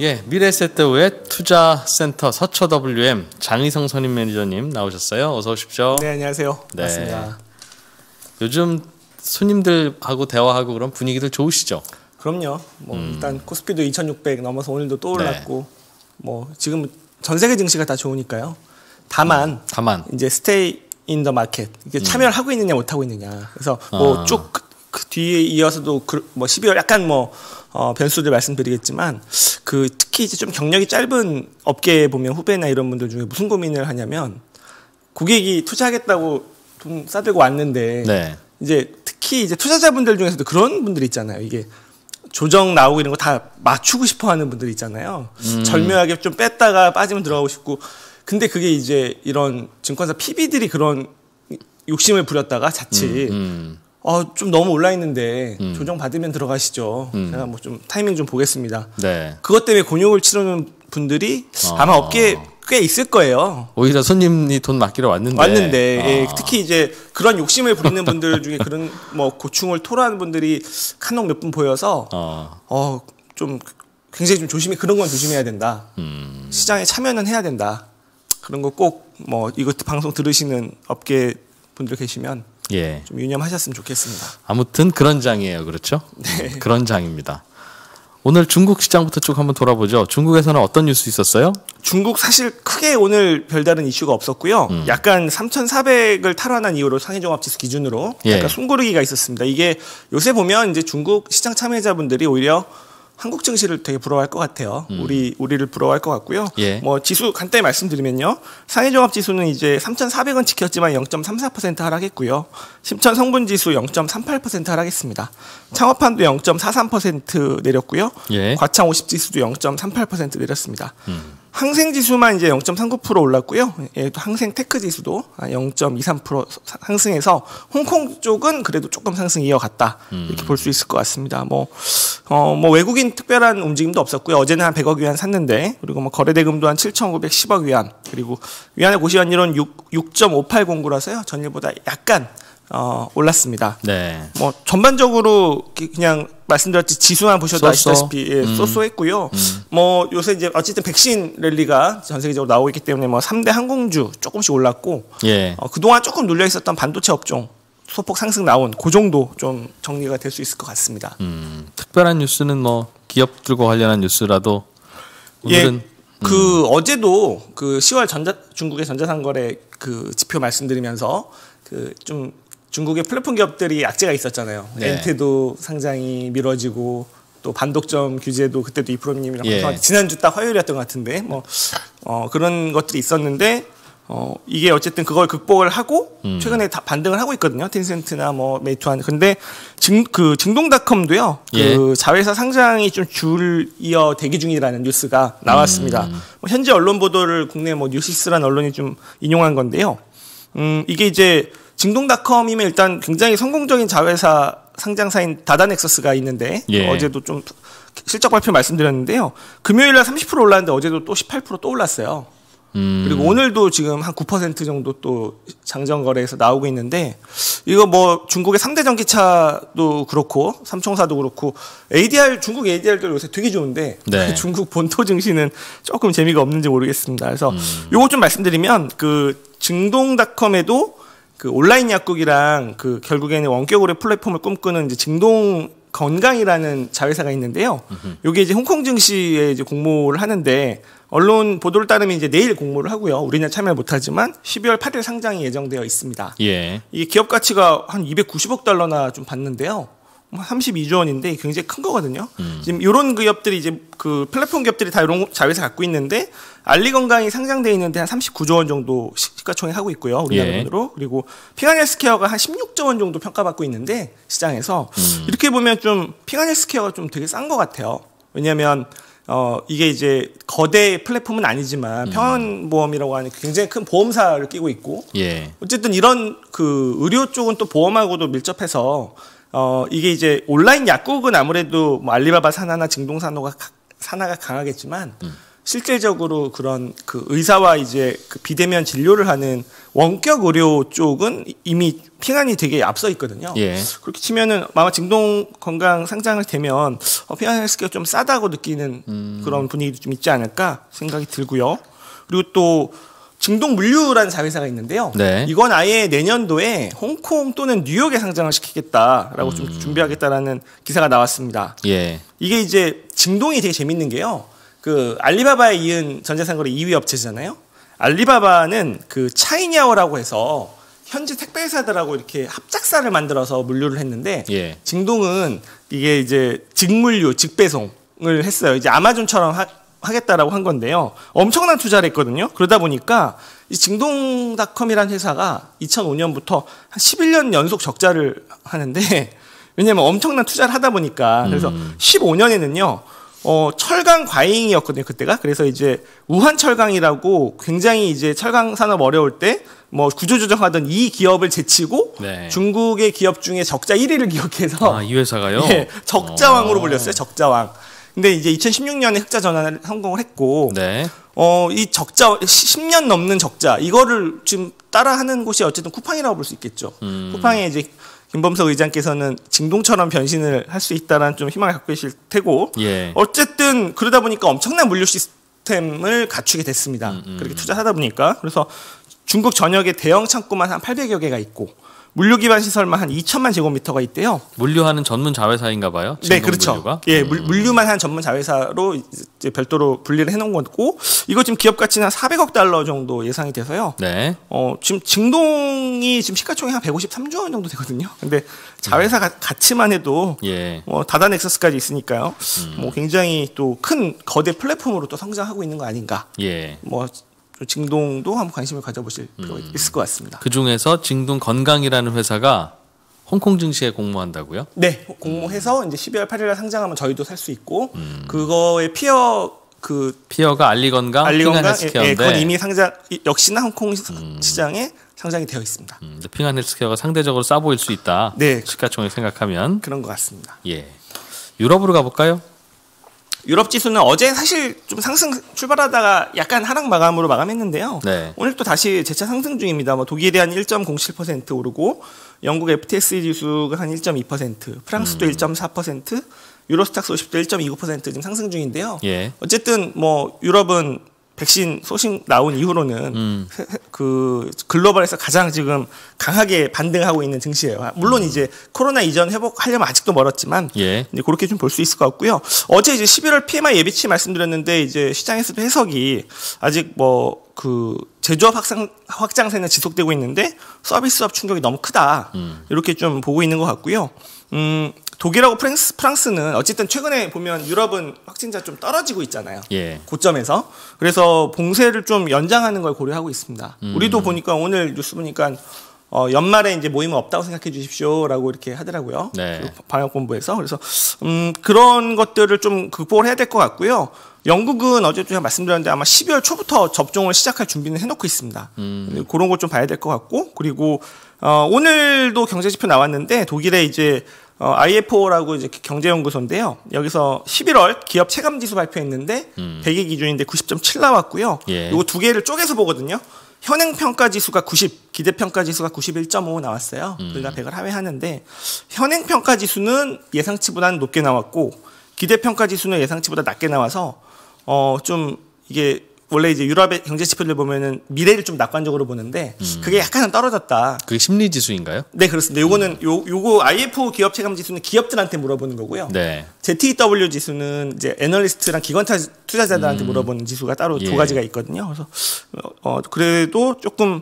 예, 미래에셋대우 투자센터 서초 WM 장의성 선임 매니저님 나오셨어요. 어서 오십시오. 네, 안녕하세요. 네. 반갑습니다. 요즘 손님들하고 대화하고 그런 분위기들 좋으시죠? 그럼요. 뭐 일단 코스피도 2,600 넘어서 오늘도 또 음. 네. 올랐고 뭐 지금 전 세계 증시가 다 좋으니까요. 다만 다만 이제 stay in the market 이게 참여를 하고 있느냐 못 하고 있느냐. 그래서 뭐 아. 쭉그 뒤에 이어서도 그, 뭐 12월 약간 뭐 어, 변수들 말씀드리겠지만 그 특히 이제 좀 경력이 짧은 업계에 보면 후배나 이런 분들 중에 무슨 고민을 하냐면 고객이 투자하겠다고 돈 싸들고 왔는데 네. 이제 특히 이제 투자자분들 중에서도 그런 분들 있잖아요. 이게 조정 나오고 이런 거 다 맞추고 싶어 하는 분들 있잖아요. 음. 절묘하게 좀 뺐다가 빠지면 들어가고 싶고. 근데 그게 이제 이런 증권사 PB들이 그런 욕심을 부렸다가 자칫 음. 어, 좀 너무 올라 있는데 조정 받으면 들어가시죠. 음. 제가 뭐 좀 타이밍 좀 보겠습니다. 네. 그것 때문에 곤욕을 치르는 분들이 어. 아마 업계에 꽤 있을 거예요. 오히려 손님이 돈 맡기러 왔는데 왔는데 예, 아. 특히 이제 그런 욕심을 부리는 분들 중에 그런 뭐 고충을 토로하는 분들이 간혹 몇분 보여서 어. 어 좀 굉장히 좀 조심히 그런 건 조심해야 된다. 음. 시장에 참여는 해야 된다. 그런 거 꼭 뭐 이거 방송 들으시는 업계 분들 계시면 예. 좀 유념하셨으면 좋겠습니다. 아무튼 그런 장이에요. 그렇죠? 네. 음, 그런 장입니다. 오늘 중국 시장부터 쭉 한번 돌아보죠. 중국에서는 어떤 뉴스 있었어요? 중국 사실 크게 오늘 별다른 이슈가 없었고요. 음. 약간 3,400을 탈환한 이후로 상해종합지수 기준으로 예. 약간 숨고르기가 있었습니다. 이게 요새 보면 이제 중국 시장 참여자분들이 오히려 한국 증시를 되게 부러워할 것 같아요. 우리 우리를 부러워할 것 같고요. 음. 예. 뭐 지수 간단히 말씀드리면요. 상해 종합 지수는 이제 3,400은 지켰지만 0.34% 하락했고요. 심천 성분 지수 0.38% 하락했습니다. 창업판도 0.43% 내렸고요. 예. 과창 50 지수도 0.38% 내렸습니다. 항생 지수만 이제 0.39% 올랐고요. 예, 또 항생 테크 지수도 0.23% 상승해서 홍콩 쪽은 그래도 조금 상승 이어갔다 이렇게 볼수 있을 것 같습니다. 뭐, 어, 뭐 외국인 특별한 움직임도 없었고요. 어제는 한 100억 위안 샀는데 그리고 뭐 거래대금도 한 7,910억 위안 그리고 위안의 고시환율은 6, 6.580구라서요. 전일보다 약간 어, 올랐습니다. 네. 뭐 전반적으로 기- 그냥 말씀드렸지 지수만 보셔도 쏘쏘. 아시다시피 예, 쏘쏘했고요. 뭐 요새 이제 어쨌든 백신 랠리가 전 세계적으로 나오고 있기 때문에 뭐 3대 항공주 조금씩 올랐고 예. 어, 그동안 조금 눌려 있었던 반도체 업종 소폭 상승 나온 그 정도 좀 정리가 될 수 있을 것 같습니다. 음, 특별한 뉴스는 뭐 기업들과 관련한 뉴스라도 오늘은 예, 그 어제도 그 10월 전자 중국의 전자상거래 그 지표 말씀드리면서 그 좀 중국의 플랫폼 기업들이 악재가 있었잖아요. 네. 앤트도 상장이 미뤄지고 또 반독점 규제도 그때도 이프로님이랑 예. 지난주 딱 화요일이었던 것 같은데 뭐 어, 그런 것들이 있었는데 어, 이게 어쨌든 그걸 극복을 하고 음. 최근에 다 반등을 하고 있거든요. 텐센트나 뭐 메이투안. 근데 증, 그 징동닷컴도요. 예. 그 자회사 상장이 좀 줄 이어 대기 중이라는 뉴스가 나왔습니다. 음. 뭐 현재 언론 보도를 국내 뭐 뉴시스라는 언론이 좀 인용한 건데요. 음, 이게 이제 증동닷컴이면 일단 굉장히 성공적인 자회사 상장사인 다다넥서스가 있는데 예. 어제도 좀 실적 발표 말씀드렸는데요. 금요일 날 30% 올랐는데 어제도 또 18%또 올랐어요. 음, 그리고 오늘도 지금 한 9% 정도 또 장전 거래에서 나오고 있는데 이거 뭐 중국의 3대 전기차도 그렇고 삼총사도 그렇고 ADR 중국 ADR들 요새 되게 좋은데 네. 중국 본토 증시는 조금 재미가 없는지 모르겠습니다. 그래서 음. 요거 좀 말씀드리면 그 증동닷컴에도 그 온라인 약국이랑 그 결국에는 원격으로 플랫폼을 꿈꾸는 이제 증동 건강이라는 자회사가 있는데요. 요게 이제 홍콩 증시에 이제 공모를 하는데 언론 보도를 따르면 이제 내일 공모를 하고요. 우리는 참여 못하지만 12월 8일 상장이 예정되어 있습니다. 예. 이 기업 가치가 한 290억 달러나 좀 받는데요. 뭐 32조 원인데 굉장히 큰 거거든요. 지금 이런 기업들이 이제 그 플랫폼 기업들이 다 이런 자회사 갖고 있는데 알리건강이 상장돼 있는데 한 39조 원 정도 시가총액 하고 있고요. 우리나라 예. 돈으로 그리고 핑하헬스케어가 한 16조 원 정도 평가받고 있는데 시장에서 이렇게 보면 좀 핑하헬스케어가 좀 되게 싼 것 같아요. 왜냐하면 어 이게 이제 거대 플랫폼은 아니지만 평안보험이라고 하는 굉장히 큰 보험사를 끼고 있고 예. 어쨌든 이런 그 의료 쪽은 또 보험하고도 밀접해서 어 이게 이제 온라인 약국은 아무래도 뭐 알리바바 산하나 증동산호가 가- 산하가 강하겠지만 실질적으로 그런 그 의사와 이제 그 비대면 진료를 하는 원격 의료 쪽은 이미 핑안이 되게 앞서 있거든요. 예. 그렇게 치면은 아마 진동 건강 상장을 되면 어, 핑안 헬스케어 좀 싸다고 느끼는 음. 그런 분위기도 좀 있지 않을까 생각이 들고요. 그리고 또 증동 물류라는 자회사가 있는데요. 네. 이건 아예 내년도에 홍콩 또는 뉴욕에 상장을 시키겠다라고 음. 좀 준비하겠다라는 기사가 나왔습니다. 예. 이게 이제 증동이 되게 재밌는 게요. 그 알리바바에 이은 전자상거래 2위 업체잖아요. 알리바바는 그 차이냐오라고 해서 현지 택배 회사들하고 이렇게 합작사를 만들어서 물류를 했는데 예. 증동은 이게 이제 직물류, 직배송을 했어요. 이제 아마존처럼 하, 하겠다라고 한 건데요. 엄청난 투자를 했거든요. 그러다 보니까 이 증동닷컴이라는 회사가 2005년부터 한 11년 연속 적자를 하는데 왜냐면 엄청난 투자를 하다 보니까 그래서 15년에는요. 어, 철강 과잉이었거든요, 그때가. 그래서 이제 우한 철강이라고 굉장히 이제 철강 산업 어려울 때 뭐 구조조정하던 이 기업을 제치고 네. 중국의 기업 중에 적자 1위를 기억해서 아, 이 회사가요? 예, 적자왕으로 어. 불렸어요. 적자왕. 근데 이제 2016년에 흑자 전환을 성공을 했고 네. 어, 이 적자 10년 넘는 적자 이거를 지금 따라하는 곳이 어쨌든 쿠팡이라고 볼 수 있겠죠. 음. 쿠팡에 이제 김범석 의장께서는 진동처럼 변신을 할 수 있다라는 좀 희망을 갖고 계실 테고 예. 어쨌든 그러다 보니까 엄청난 물류 시스템을 갖추게 됐습니다. 음, 그렇게 투자하다 보니까 그래서 중국 전역에 대형 창고만 한 800여 개가 있고 물류 기반 시설만 한 2천만 제곱미터가 있대요. 물류하는 전문 자회사인가 봐요. 네, 그렇죠. 물류가? 음. 예, 물, 물류만 한 전문 자회사로 이제 별도로 분리를 해놓은 거고, 이거 지금 기업 가치는 한 400억 달러 정도 예상이 돼서요. 네. 어, 지금 증동이 지금 시가총액 한 153조 원 정도 되거든요. 근데 자회사 가, 가치만 해도 예. 뭐 다다 넥서스까지 있으니까요. 음. 뭐 굉장히 또 큰 거대 플랫폼으로 또 성장하고 있는 거 아닌가. 예. 뭐 증동도 한번 관심을 가져보실 필요가 음. 있을 것 같습니다. 그 중에서 진동 건강이라는 회사가 홍콩 증시에 공모한다고요? 네, 공모해서 이제 12월 8일에 상장하면 저희도 살 수 있고 음. 그거의 피어 그 피어가 알리건강, 알리건강 핑한 예, 헬스케어인데 그건 이미 상장 이- 역시나 홍콩 시- 시장에 상장이 되어 있습니다. 음, 핑한 헬스케어가 상대적으로 싸 보일 수 있다. 네. 시가총액 생각하면 그런 것 같습니다. 예. 유럽으로 가볼까요? 유럽 지수는 어제 사실 좀 상승 출발하다가 약간 하락 마감으로 마감했는데요. 네. 오늘 또 다시 재차 상승 중입니다. 뭐 독일이 한 1.07% 오르고 영국 FTSE 지수가 한 1.2%, 프랑스도 음. 1.4%, 유로스탁스 50도 1.29% 지금 상승 중인데요. 예. 어쨌든 뭐 유럽은 백신 소식 나온 이후로는 음. 그 글로벌에서 가장 지금 강하게 반등하고 있는 증시예요. 아, 물론 이제 코로나 이전 회복하려면 아직도 멀었지만 음. 예. 이제 그렇게 좀 볼 수 있을 것 같고요. 어제 이제 11월 PMI 예비치 말씀드렸는데 이제 시장에서도 해석이 아직 뭐 그 제조업 확산 확장세는 지속되고 있는데 서비스업 충격이 너무 크다 이렇게 좀 보고 있는 것 같고요. 음 독일하고 프랑스 프랑스는 어쨌든 최근에 보면 유럽은 확진자 좀 떨어지고 있잖아요. 예. 고점에서 그래서 봉쇄를 좀 연장하는 걸 고려하고 있습니다. 음. 우리도 보니까 오늘 뉴스 보니까 어, 연말에 이제 모임은 없다고 생각해 주십시오라고 이렇게 하더라고요. 네. 그 방역본부에서 그래서 음, 그런 것들을 좀 극복을 해야 될 것 같고요. 영국은 어제 제가 말씀드렸는데 아마 12월 초부터 접종을 시작할 준비는 해놓고 있습니다. 음. 그런 걸 좀 봐야 될 것 같고 그리고 어, 오늘도 경제 지표 나왔는데 독일에 이제 어, IFO라고 이제 경제연구소인데요. 여기서 11월 기업 체감 지수 발표했는데 100의 기준인데 90.7 나왔고요. 음. 예. 이거 두 개를 쪼개서 보거든요. 현행 평가 지수가 90, 기대 평가 지수가 91.5 나왔어요. 음. 둘다 100을 하회하는데 현행 평가 지수는 예상치보다는 높게 나왔고 기대 평가 지수는 예상치보다 낮게 나와서 어 좀 이게 원래 이제 유럽의 경제 지표를 보면은 미래를 좀 낙관적으로 보는데 음. 그게 약간은 떨어졌다. 그게 심리 지수인가요? 네 그렇습니다. 요거는 요 요거 IF 기업 체감 지수는 기업들한테 물어보는 거고요. 네. ZEW 지수는 이제 애널리스트랑 기관 투자- 투자자들한테 물어보는 지수가 따로 음. 예. 두 가지가 있거든요. 그래서 어, 어, 그래도 조금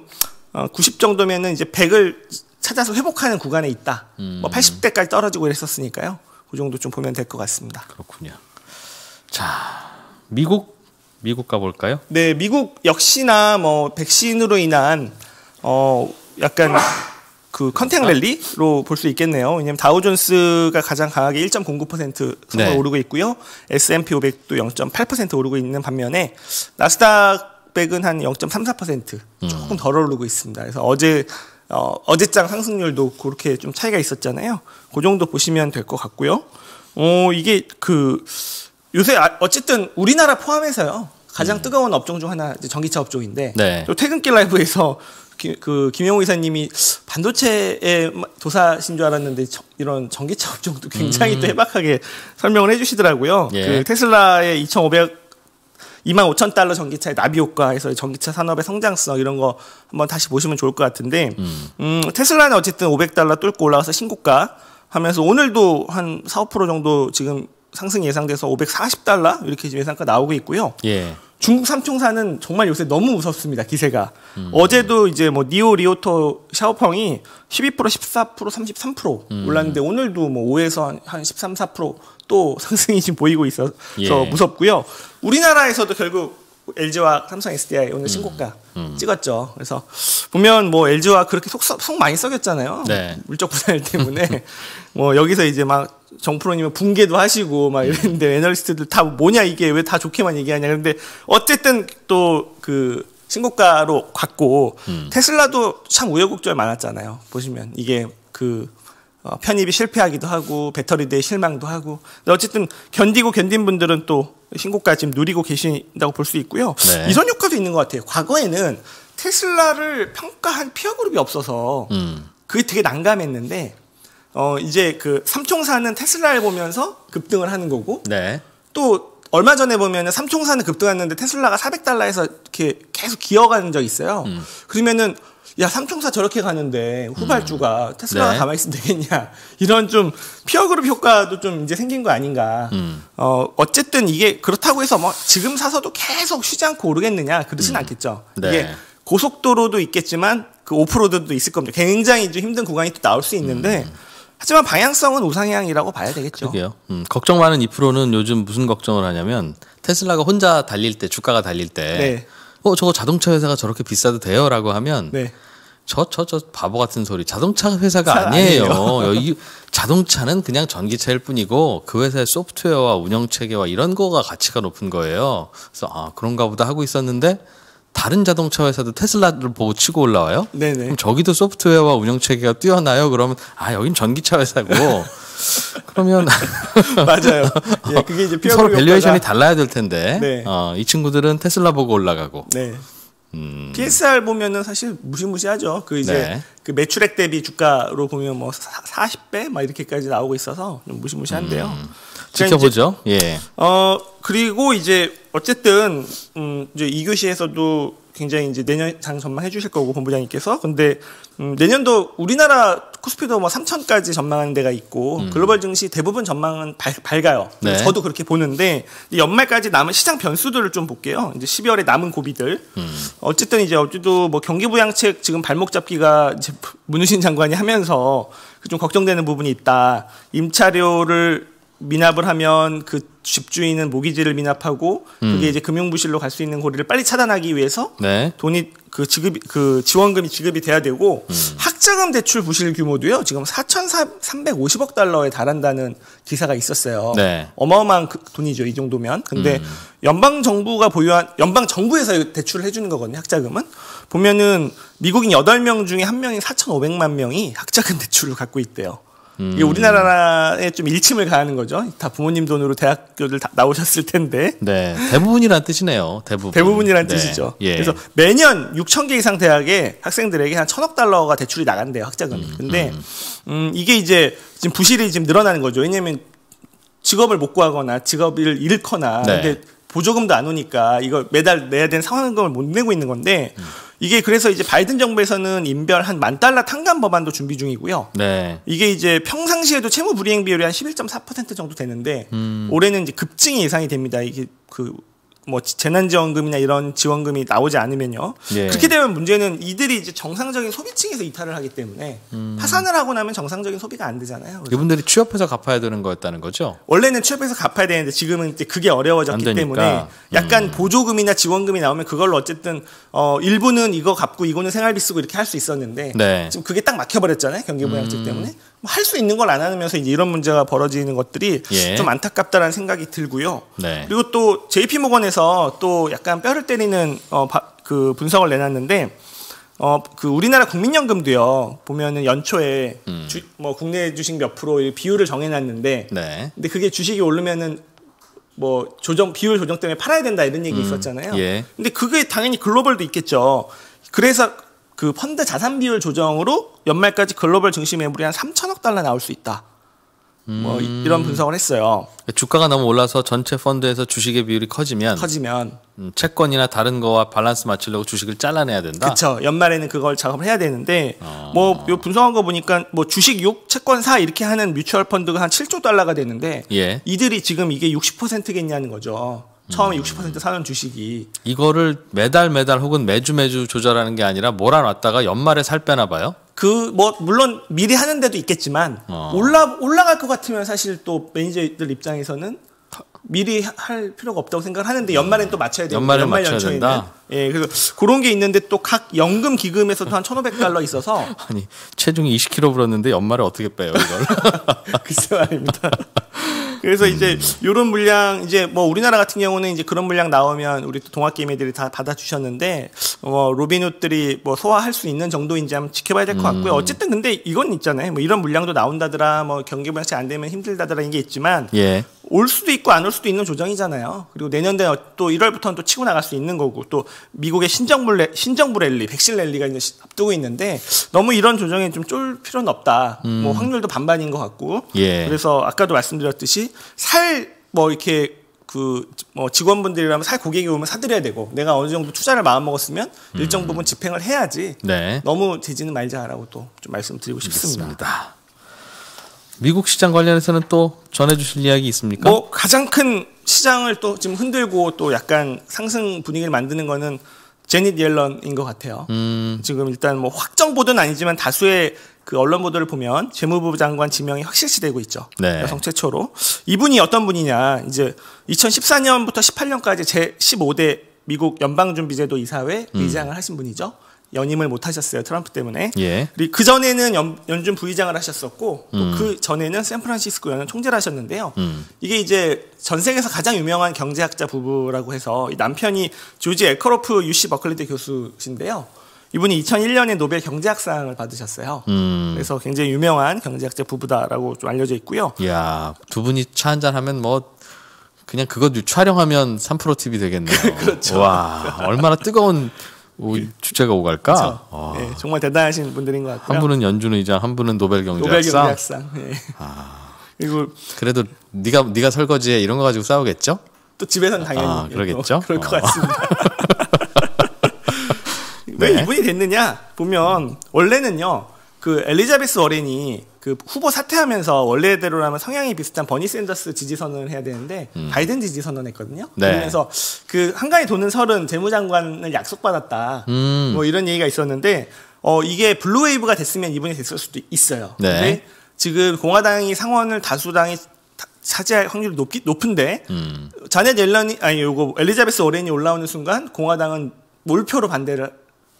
어, 90 정도면은 이제 100을 찾아서 회복하는 구간에 있다. 음. 뭐 80대까지 떨어지고 이랬었으니까요. 그 정도 좀 보면 될 것 같습니다. 그렇군요. 자, 미국 미국 가볼까요? 네, 미국 역시나 뭐 백신으로 인한 어 약간 그 컨택 랠리로 볼 수 있겠네요. 왜냐하면 다우존스가 가장 강하게 1.09% 선을 네. 오르고 있고요. S&P 500도 0.8% 오르고 있는 반면에 나스닥 백은 한 0.34% 조금 덜 오르고 있습니다. 그래서 어제 어, 어제장 상승률도 그렇게 좀 차이가 있었잖아요. 그 정도 보시면 될 것 같고요. 어, 이게 그 요새 아- 어쨌든 우리나라 포함해서요. 가장 뜨거운 업종 중 하나 전기차 업종인데 네. 또 퇴근길 라이브에서 기, 그 김영호 이사님이 반도체의 도사신 줄 알았는데 저- 이런 전기차 업종도 굉장히 또 해박하게 설명을 해주시더라고요. 예. 그 테슬라의 2,500 2만 5천 달러 전기차의 나비 효과에서 전기차 산업의 성장성 이런 거 한번 다시 보시면 좋을 것 같은데 음, 테슬라는 어쨌든 500달러 뚫고 올라가서 신고가 하면서 오늘도 한 4, 5% 정도 지금 상승 예상돼서 540달러 이렇게 지금 예상가 나오고 있고요. 예. 중국 삼총사는 정말 요새 너무 무섭습니다 기세가 어제도 이제 뭐 니오 리오토 샤오펑이 12% 14% 33% 올랐는데 오늘도 뭐 5에서 한, 한 13, 4%또 상승이 지금 보이고 있어서 예. 무섭고요 우리나라에서도 결국 LG와 삼성 SDI 오늘 신고가 찍었죠. 그래서 보면 뭐 LG와 그렇게 속, 썩- 속 많이 썩였잖아요. 네. 물적 분할 때문에 뭐 여기서 이제 막 정프로님은 붕괴도 하시고 막 이랬는데 애널리스트들 다 뭐냐 이게 왜 다 좋게만 얘기하냐 그런데 어쨌든 또 그 신고가로 갔고 테슬라도 참 우여곡절 많았잖아요. 보시면 이게 그 어, 편입이 실패하기도 하고 배터리대에 실망도 하고 근데 어쨌든 견디고 견딘 분들은 또 신고가 지금 누리고 계신다고 볼 수 있고요. 네. 이런 효과도 있는 것 같아요. 과거에는 테슬라를 평가한 피어 그룹이 없어서 음. 그게 되게 난감했는데 어 이제 그 삼총사는 테슬라를 보면서 급등을 하는 거고 네. 또 얼마 전에 보면은 삼총사는 급등했는데 테슬라가 400달러에서 이렇게 계속 기어가는 적 있어요. 음. 그러면은 야 삼총사 저렇게 가는데 후발주가 테슬라가 네. 가만히 있으면 되겠냐 이런 좀 피어그룹 효과도 좀 이제 생긴 거 아닌가. 음. 어 어쨌든 이게 그렇다고 해서 뭐 지금 사서도 계속 쉬지 않고 오르겠느냐 그러진 않겠죠. 네. 이게 고속도로도 있겠지만 그 오프로드도 있을 겁니다. 굉장히 좀 힘든 구간이 또 나올 수 있는데 하지만 방향성은 우상향이라고 봐야 되겠죠. 음. 그러게요. 음, 걱정 많은 2%는 요즘 무슨 걱정을 하냐면 테슬라가 혼자 달릴 때 주가가 달릴 때 네. 어, 저거 자동차 회사가 저렇게 비싸도 돼요라고 하면 네. 저저저 바보 같은 소리. 자동차 회사가 차 아니에요. 아니에요. 이 자동차는 그냥 전기차일 뿐이고 그 회사의 소프트웨어와 운영 체계와 이런 거가 가치가 높은 거예요. 그래서 아 그런가 보다 하고 있었는데 다른 자동차 회사도 테슬라를 보고 치고 올라와요. 네네. 그럼 저기도 소프트웨어와 운영 체계가 뛰어나요. 그러면 아 여긴 전기차 회사고 그러면 맞아요. 예, 그게 이제 서로 valuation이 달라야 될 텐데 네. 어, 이 친구들은 테슬라 보고 올라가고 네. 음, PSR 보면은 사실 무시무시하죠. 그 이제 네. 그 매출액 대비 주가로 보면 뭐 40배 막 이렇게까지 나오고 있어서 좀 무시무시한데요. 음. 지켜보죠. 예. 어 그리고 이제 어쨌든 음 이제 이 교시에서도 굉장히 이제 내년 장 전망해 주실 거고 본부장님께서 근데 음 내년도 우리나라 코스피도 뭐 3천까지 전망하는 데가 있고 글로벌 증시 대부분 전망은 밝, 밝아요. 네. 저도 그렇게 보는데 이 연말까지 남은 시장 변수들을 좀 볼게요. 이제 12월에 남은 고비들. 어쨌든 이제 어제도 뭐 경기 부양책 지금 발목 잡기가 이제 문우신 장관이 하면서 그좀 걱정되는 부분이 있다. 임차료를 미납을 하면 그 집주인은 모기지를 미납하고 그게 이제 금융부실로 갈 수 있는 고리를 빨리 차단하기 위해서 네. 돈이 그 지급이 그 지원금이 지급이 돼야 되고 학자금 대출 부실 규모도요 지금 4,350억 달러에 달한다는 기사가 있었어요. 네. 어마어마한 그 돈이죠 이 정도면. 근데 연방 정부가 보유한 연방 정부에서 대출을 해주는 거거든요 학자금은 보면은 미국인 8명 중에 한 명이 4,500만 명이 학자금 대출을 갖고 있대요. 이게 우리나라에 좀 일침을 가하는 거죠. 다 부모님 돈으로 대학교를 다 나오셨을 텐데. 네, 대부분이란 뜻이네요. 대부분. 대부분이란 네. 뜻이죠. 예. 그래서 매년 6천 개 이상 대학에 학생들에게 한 천억 달러가 대출이 나간대요 학자금이. 근데 음, 이게 이제 지금 부실이 지금 늘어나는 거죠. 왜냐하면 직업을 못 구하거나 직업을 잃거나 네. 근데 보조금도 안 오니까 이걸 매달 내야 되는 상환금을 못 내고 있는 건데 이게 그래서 이제 바이든 정부에서는 인별 한 만 달러 탕감 법안도 준비 중이고요. 네. 이게 이제 평상시에도 채무 불이행 비율이 한 11.4% 정도 되는데 음. 올해는 이제 급증이 예상이 됩니다. 이게 그 뭐 재난지원금이나 이런 지원금이 나오지 않으면요. 예. 그렇게 되면 문제는 이들이 이제 정상적인 소비층에서 이탈을 하기 때문에 음. 파산을 하고 나면 정상적인 소비가 안 되잖아요. 그래서 이분들이 취업해서 갚아야 되는 거였다는 거죠. 원래는 취업해서 갚아야 되는데 지금은 이제 그게 어려워졌기. 때문에 약간 보조금이나 지원금이 나오면 그걸로 어쨌든 어 일부는 이거 갚고 이거는 생활비 쓰고 이렇게 할 수 있었는데 네. 지금 그게 딱 막혀버렸잖아요 경기부양책 때문에 뭐 할수 있는 걸 안 하면서 이제 이런 문제가 벌어지는 것들이 예. 좀 안타깝다라는 생각이 들고요. 네. 그리고 또 JP 모건에서 또 약간 뼈를 때리는 어그 분석을 내놨는데 어 그 우리나라 국민연금도요 보면은 연초에 음. 주, 뭐 국내 주식 몇 프로 이 비율을 정해놨는데 네. 근데 그게 주식이 오르면은 뭐 조정 비율 조정 때문에 팔아야 된다 이런 얘기 있었잖아요. 예. 근데 그게 당연히 글로벌도 있겠죠. 그래서 그 펀드 자산 비율 조정으로 연말까지 글로벌 증시 매물이 한 3천억 달러 나올 수 있다. 뭐 이- 이런 분석을 했어요. 주가가 너무 올라서 전체 펀드에서 주식의 비율이 커지면 커지면 음, 채권이나 다른 거와 밸런스 맞추려고 주식을 잘라내야 된다. 그렇죠. 연말에는 그걸 작업을 해야 되는데 뭐요 분석한 거 보니까 뭐 주식 6, 채권 4 이렇게 하는 뮤추얼 펀드가 한 7조 달러가 되는데 예. 이들이 지금 이게 60%겠냐는 거죠. 처음에 60% 사는 주식이 이거를 매달 매달 혹은 매주 매주 조절하는 게 아니라 몰아놨다가 연말에 살 빼나 봐요. 그 뭐 물론 미리 하는 데도 있겠지만 어. 올라 올라갈 것 같으면 사실 또 매니저들 입장에서는 미리 하- 할 필요가 없다고 생각을 하는데 연말엔 또 맞춰야 돼요. 연말엔 연말 맞춰야 연초에는. 된다? 예, 그래서 그런 게 있는데 또 각 연금 기금에서도 한 1,500달러 있어서 아니 체중이 20kg 불었는데 연말에 어떻게 빼요 이걸? 글쎄 말입니다. 그래서 이제 이런 물량 이제 뭐 우리나라 같은 경우는 이제 그런 물량 나오면 우리 또 동학 게임애들이 다 받아주셨는데 뭐 로빈훗들이 뭐 소화할 수 있는 정도인지 한번 지켜봐야 될 것 같고요. 어쨌든 근데 이건 있잖아요. 뭐 이런 물량도 나온다더라, 뭐 경기 분양치 안 되면 힘들다더라 이게 있지만 예. 올 수도 있고 안 올 수도 있는 조정이잖아요. 그리고 내년에 또 1월부터는 또 치고 나갈 수 있는 거고 또 미국의 신정부 랠, 신정부 랠리, 백신 랠리가 이제 시- 앞두고 있는데 너무 이런 조정에 좀 쫄 필요는 없다. 뭐 확률도 반반인 것 같고. 예. 그래서 아까도 말씀드렸듯이 살 뭐 이렇게 그뭐 직원분들이라면 살 고객이 오면 사드려야 되고 내가 어느 정도 투자를 마음 먹었으면 일정 부분 집행을 해야지. 네. 너무 되지는 말자라고 또 좀 말씀드리고 싶습니다. 알겠습니다. 미국 시장 관련해서는 또 전해주실 이야기 있습니까? 뭐 가장 큰 시장을 또 지금 흔들고 또 약간 상승 분위기를 만드는 거는 제닛 옐런인 것 같아요. 음, 지금 일단 뭐 확정 보도는 아니지만 다수의 그 언론 보도를 보면 재무부 장관 지명이 확실시되고 있죠. 네. 여성 최초로 이분이 어떤 분이냐 이제 2014년부터 18년까지 제 15대 미국 연방준비제도 이사회 의장을 하신 분이죠. 연임을 못 하셨어요 트럼프 때문에. 예. 그리고 그 전에는 연, 연준 부의장을 하셨었고 또그 전에는 샌프란시스코 연은 총재를 하셨는데요. 음. 이게 이제 전 세계에서 가장 유명한 경제학자 부부라고 해서 이 남편이 조지 에커로프 UC 버클리대 교수신데요. 이분이 2001년에 노벨 경제학상을 받으셨어요. 음. 그래서 굉장히 유명한 경제학자 부부다라고 좀 알려져 있고요. 이야, 두 분이 차 한잔 하면 뭐 그냥 그거 촬영하면 3프로 TV 되겠네요. 그렇죠. 와, 얼마나 뜨거운 오- 주제가 오갈까? 네, 정말 대단하신 분들인 것 같고요. 한 분은 연준 의장, 한 분은 노벨 경제학상. 노벨 경제학상. 예. 그리고 그래도 네가 네가 설거지해 이런 거 가지고 싸우겠죠? 또 집에선 당연히 아, 그러겠죠? 또 그럴 것 어. 같습니다. 왜 네. 이분이 됐느냐 보면 원래는요 그 엘리자베스 워렌이 그 후보 사퇴하면서 원래대로라면 성향이 비슷한 버니 샌더스 지지 선언을 해야 되는데 바이든 지지 선언했거든요. 음. 네. 그러면서 그 항간에 도는 설은 재무장관을 약속받았다. 음. 뭐 이런 얘기가 있었는데 어 이게 blue wave가 됐으면 이분이 됐을 수도 있어요. 네. 근데 지금 공화당이 상원을 다수당이 타- 차지할 확률이 높기 높은데 음. 자넷 옐런이 아니 요거 엘리자베스 워렌이 올라오는 순간 공화당은 몰표로 반대를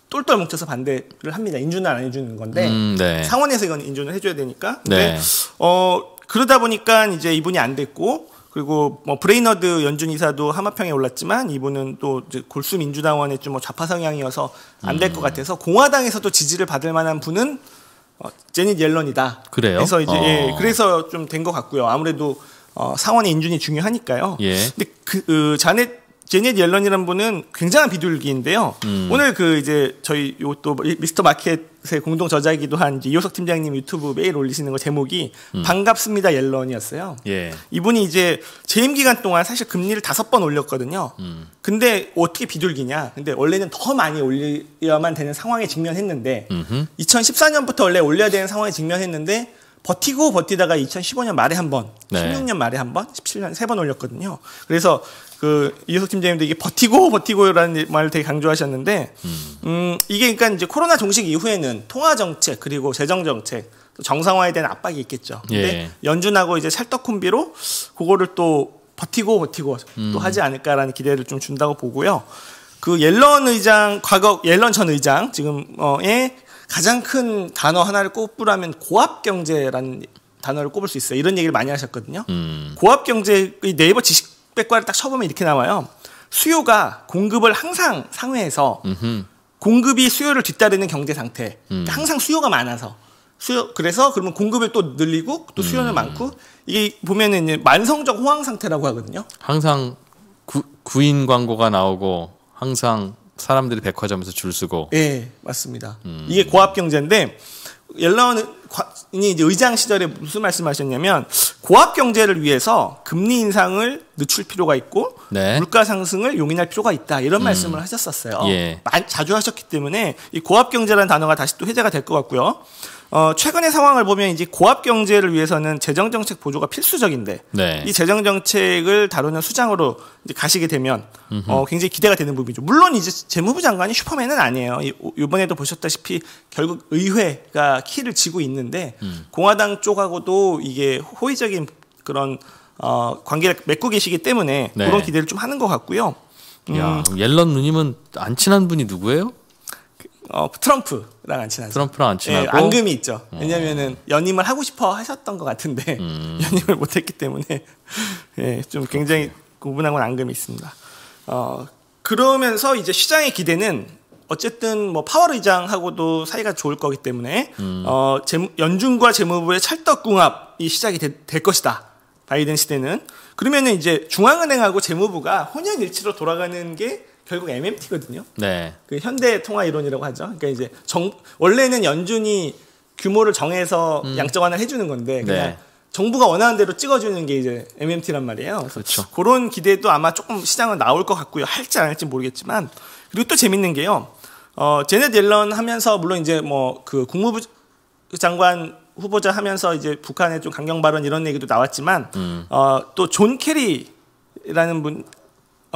똘똘 뭉쳐서 반대를 합니다. 인준을 안 해주는 건데 음, 네. 상원에서 이건 인준을 해줘야 되니까. 근데 네. 어 그러다 보니까 이제 이분이 안 됐고 그리고 뭐 브레이너드 연준 이사도 하마평에 올랐지만 이분은 또 골수 민주당원의 좀뭐 좌파 성향이어서 안 될것 음. 같아서 공화당에서도 지지를 받을 만한 분은 어, 자넷 옐런이다. 그래요? 그래서 이제 어. 예, 그래서 좀 된 것 같고요. 아무래도 어, 상원의 인준이 중요하니까요. 예. 근데 그 어, 자넷 자넷 옐런이라는 분은 굉장한 비둘기인데요. 음. 오늘 그 이제 저희 요 또 미스터 마켓의 공동 저자이기도 한 이호석 팀장님 유튜브 매일 올리시는 거 제목이 음. 반갑습니다 옐런이었어요. 예. 이분이 이제 재임 기간 동안 사실 금리를 다섯 번 올렸거든요. 음. 근데 어떻게 비둘기냐? 근데 원래는 더 많이 올려야만 되는 상황에 직면했는데 음흠. 2014년부터 원래 올려야 되는 상황에 직면했는데 버티고 버티다가 2015년 말에 한 번, 네. 16년 말에 한 번, 17년 세 번 올렸거든요. 그래서 그 이효석 팀장님도 이게 버티고 버티고라는 말을 되게 강조하셨는데, 음, 이게 그러니까 이제 코로나 종식 이후에는 통화 정책 그리고 재정 정책 또 정상화에 대한 압박이 있겠죠. 근데 예. 연준하고 이제 찰떡 콤비로 그거를 또 버티고 버티고 음. 또 하지 않을까라는 기대를 좀 준다고 보고요. 그 옐런 의장 과거 옐런 전 의장 지금의 가장 큰 단어 하나를 꼽으라면 고압 경제라는 단어를 꼽을 수 있어요. 이런 얘기를 많이 하셨거든요. 음. 고압 경제의 네이버 지식 백과를 딱 쳐보면 이렇게 나와요. 수요가 공급을 항상 상회해서 음흠. 공급이 수요를 뒤따르는 경제 상태. 음. 그러니까 항상 수요가 많아서 수요 그래서 그러면 공급을 또 늘리고 또 수요는 많고 이게 보면은 만성적 호황 상태라고 하거든요. 항상 구, 구인 광고가 나오고 항상 사람들이 백화점에서 줄 서고 예, 맞습니다. 이게 고압 경제인데 옐런이 이제 의장 시절에 무슨 말씀하셨냐면 고압 경제를 위해서 금리 인상을 늦출 필요가 있고 네. 물가 상승을 용인할 필요가 있다 이런 말씀을 하셨었어요. 예. 자주 하셨기 때문에 이 고압 경제라는 단어가 다시 또 해제가 될 것 같고요. 어, 최근의 상황을 보면 이제 고압 경제를 위해서는 재정 정책 보조가 필수적인데 네. 이 재정 정책을 다루는 수장으로 이제 가시게 되면 어, 굉장히 기대가 되는 부분이죠. 물론 이제 재무부 장관이 슈퍼맨은 아니에요. 이- 이번에도 보셨다시피 결국 의회가 키를 쥐고 있는데 음. 공화당 쪽하고도 이게 호의적인 그런 어, 관계를 맺고 계시기 때문에 네. 그런 기대를 좀 하는 것 같고요. 야, 그럼 옐런 누님은 안 친한 분이 누구예요? 어, 트럼프랑 안 친하죠. 트럼프랑 안 예, 친하고 어. 앙금이 있죠. 왜냐면은 연임을 하고 싶어 하셨던 것 같은데 음. 연임을 못했기 때문에 예, 좀 굉장히 구분하고는 앙금이 있습니다. 어, 그러면서 이제 시장의 기대는 어쨌든 뭐 파월 의장하고도 사이가 좋을 거기 때문에 음. 어, 재무- 연준과 재무부의 찰떡궁합이 시작이 되- 될 것이다. 바이든 시대는 그러면은 이제 중앙은행하고 재무부가 혼연일치로 돌아가는 게 결국 MMT거든요. 네. 그 현대 통화 이론이라고 하죠. 그러니까 이제 정 원래는 연준이 규모를 정해서 양적완을 해주는 건데 그냥 음. 네. 정부가 원하는 대로 찍어주는 게 이제 MMT란 말이에요. 그렇죠. 그런 기대도 아마 조금 시장은 나올 것 같고요. 할지 안 할지 모르겠지만 그리고 또 재밌는 게요. 어 제넷 옐런 하면서 물론 이제 뭐 그 국무부 장관 후보자 하면서 이제 북한의 좀 강경 발언 이런 얘기도 나왔지만 음. 어또 존 케리라는 분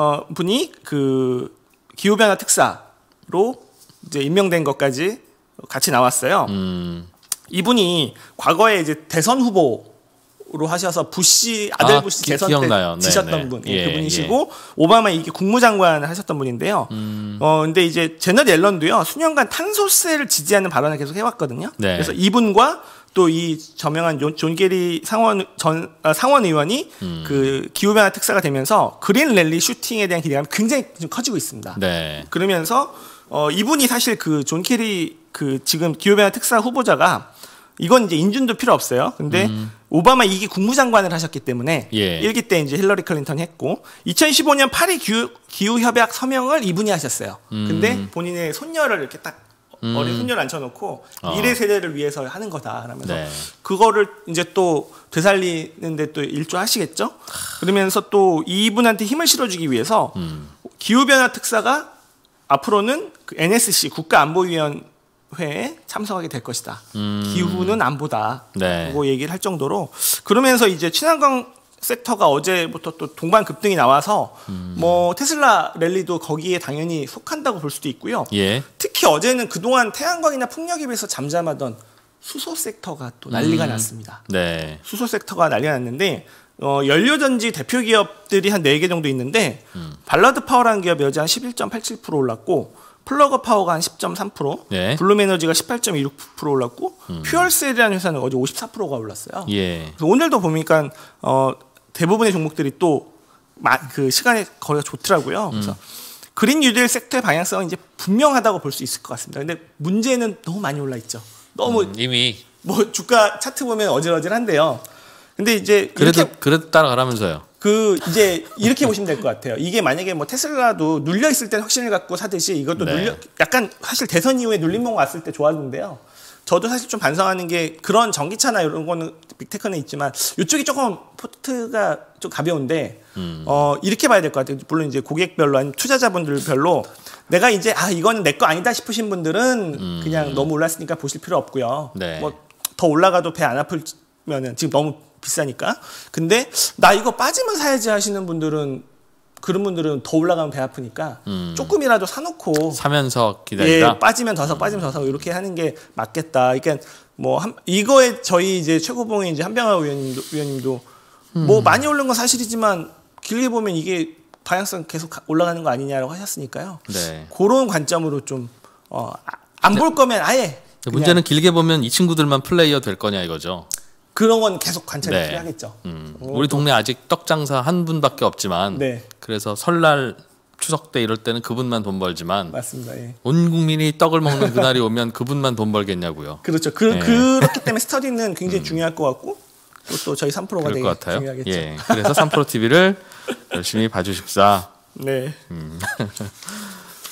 어, 분이 그 기후변화 특사로 이제 임명된 것까지 같이 나왔어요. 음. 이분이 과거에 이제 대선 후보로 하셔서 부시 아들 아, 부시 기- 대선 기억나요. 때 네, 지셨던 네. 분 예, 그분이시고 오바마 2기 국무장관을 하셨던 분인데요. 음. 어 근데 이제 자넷 옐런도요 수년간 탄소세를 지지하는 발언을 계속 해왔거든요. 네. 그래서 이분과 또 이 저명한 존, 존 케리 상원 전 아, 상원 의원이 음. 그 기후 변화 특사가 되면서 그린 랠리 슈팅에 대한 기대감이 굉장히 좀 커지고 있습니다. 네. 그러면서 어 이분이 사실 그 존 케리 그 지금 기후 변화 특사 후보자가 이건 이제 인준도 필요 없어요. 근데 오바마 2기 국무장관을 하셨기 때문에 음. 예. 1기 때 이제 힐러리 클린턴 했고 2015년 파리 기후, 기후 협약 서명을 이분이 하셨어요. 음. 근데 본인의 손녀를 이렇게 딱 어린 손녀를 앉혀놓고 어. 미래 세대를 위해서 하는 거다 라면서 네. 그거를 이제 또 되살리는데 또 일조하시겠죠. 그러면서 또 이분한테 힘을 실어주기 위해서 음. 기후변화 특사가 앞으로는 그 NSC 국가안보위원 회에 참석하게 될 것이다. 기후는 안보다. 음. 네. 라고 얘기를 할 정도로 그러면서 이제 친환경 섹터가 어제부터 또 동반 급등이 나와서 음. 뭐 테슬라 랠리도 거기에 당연히 속한다고 볼 수도 있고요. 예. 특히 어제는 그동안 태양광이나 풍력에 비해서 잠잠하던 수소 섹터가 또 난리가 났습니다. 네. 수소 섹터가 난리가 났는데 어, 연료전지 대표 기업들이 한 4개 정도 있는데 발라드 파워라는 기업이 어제 한 11.87% 올랐고 플러그 파워가 한 10.3%, 네. 블룸 에너지가 18.26% 올랐고 퓨얼셀이라는 회사는 어제 54%가 올랐어요. 예. 그래서 오늘도 보니까 어, 대부분의 종목들이 또 그 시간외 거래가 좋더라고요. 그래서 그린 뉴딜 섹터의 방향성은 이제 분명하다고 볼 수 있을 것 같습니다. 근데 문제는 너무 많이 올라 있죠. 너무 음, 이미 뭐 주가 차트 보면 어질어질한데요. 근데 이제 그래도 그래도 따라가라면서요. 그 이제 이렇게 보시면 될 것 같아요. 이게 만약에 뭐 테슬라도 눌려 있을 때 확신을 갖고 사듯이 이것도 네. 눌려 약간 사실 대선 이후에 눌림목 왔을 때 좋았는데요. 저도 사실 좀 반성하는 게 그런 전기차나 이런 거는 빅테크는 있지만 이쪽이 조금 포트가 좀 가벼운데 어 이렇게 봐야 될 것 같아요. 물론 이제 고객별로 아니면 투자자분들별로 내가 이제 아 이거는 내거 아니다 싶으신 분들은 그냥 너무 올랐으니까 보실 필요 없고요. 네. 뭐더 올라가도 배 안 아플면은 지금 너무 비싸니까. 근데 나 이거 빠지면 사야지 하시는 분들은 그런 분들은 더 올라가면 배 아프니까 조금이라도 사놓고 사면서 기다리다. 예, 빠지면 더 사고 빠지면 더 사고 이렇게 하는 게 맞겠다. 그러니까 뭐 한, 이거에 저희 이제 최고봉의 이제 한병화 위원님도, 위원님도 뭐 많이 오른 건 사실이지만 길게 보면 이게 방향성 계속 가- 올라가는 거 아니냐라고 하셨으니까요. 네. 그런 관점으로 좀 어, 안볼 거면 아예 문제는 길게 보면 이 친구들만 플레이어 될 거냐 이거죠. 그런 건 계속 관찰이 네. 필요하겠죠. 음. 우리 동네 아직 떡 장사 한 분밖에 없지만 네. 그래서 설날 추석 때 이럴 때는 그분만 돈 벌지만 맞습니다. 예. 온 국민이 떡을 먹는 그날이 오면 그분만 돈 벌겠냐고요. 그렇죠. 그, 예. 그렇기 때문에 스터디는 굉장히 중요할 것 같고 또, 또 저희 3프로가 그럴 되게 것 같아요. 중요하겠죠. 예. 그래서 3프로 TV를 열심히 봐주십사. 네.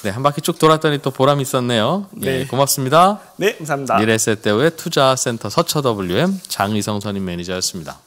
네, 한 바퀴 쭉 돌았더니 또 보람 있었네요. 예, 네. 고맙습니다. 네, 감사합니다. 미래세대우의 투자센터 서처 WM 장의성 선임 매니저였습니다.